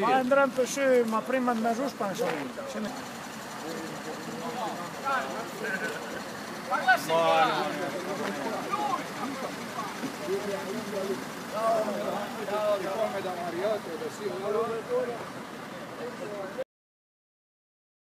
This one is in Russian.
Mai andrăm pe și mă primă în mejus pe așa. Bun. Gracias.